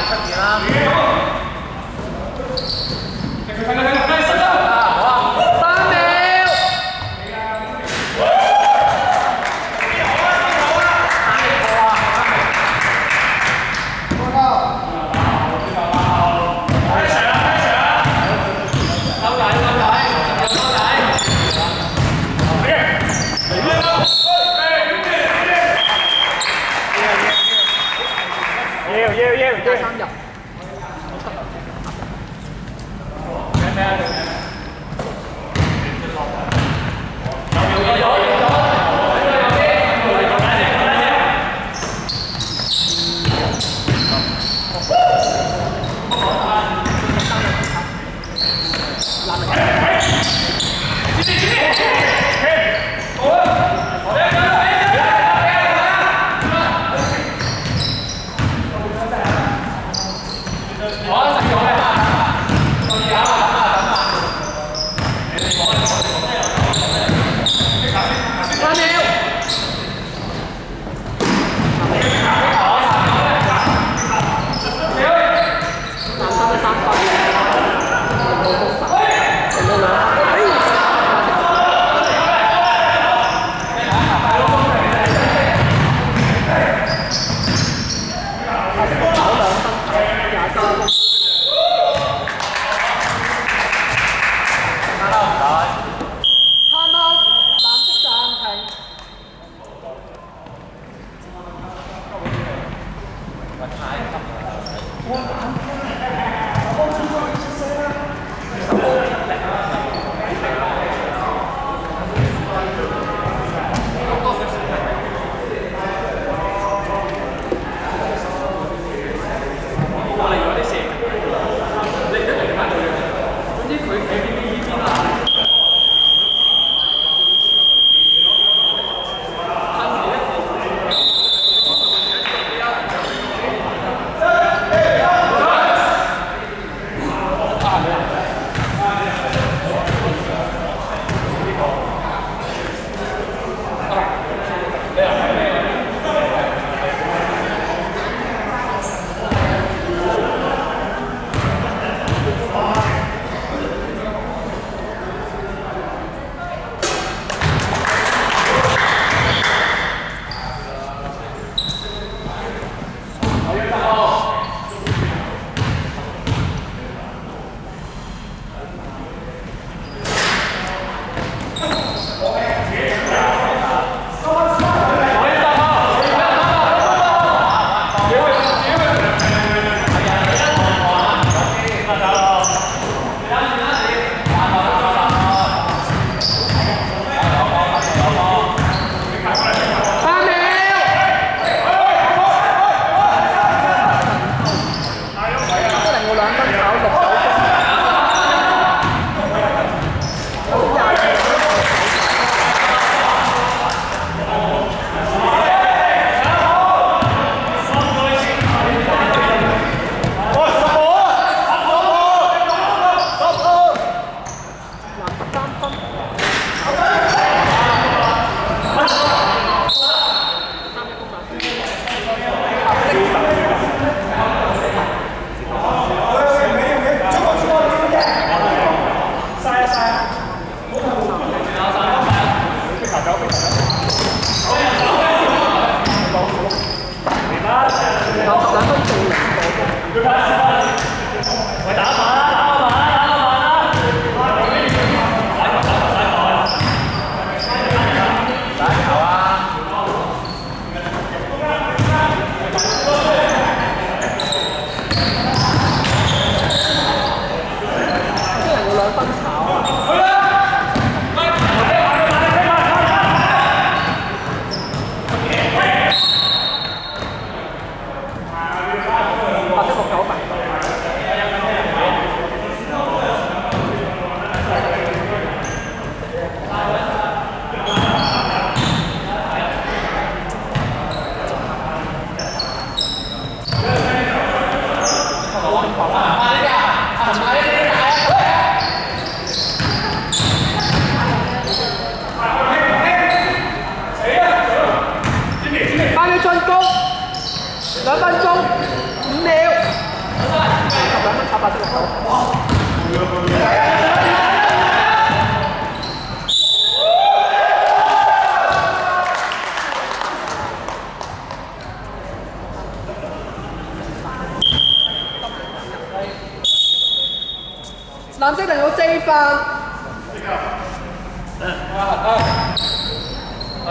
睇出面啦。Good night. 兩分鐘五秒。十兩蚊炒白色嘅口。藍色能有四份。嗯，啊啊，嚟。